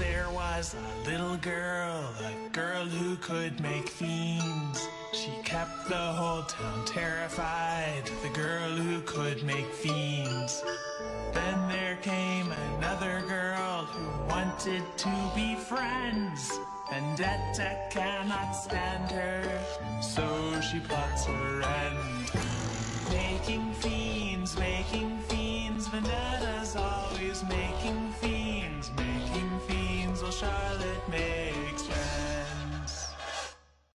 there was a little girl, a girl who could make fiends. She kept the whole town terrified, the girl who could make fiends. Then there came another girl who wanted to be friends. And cannot stand her, so she plots her end. Making fiends, making fiends, Vendetta's always making fiends, making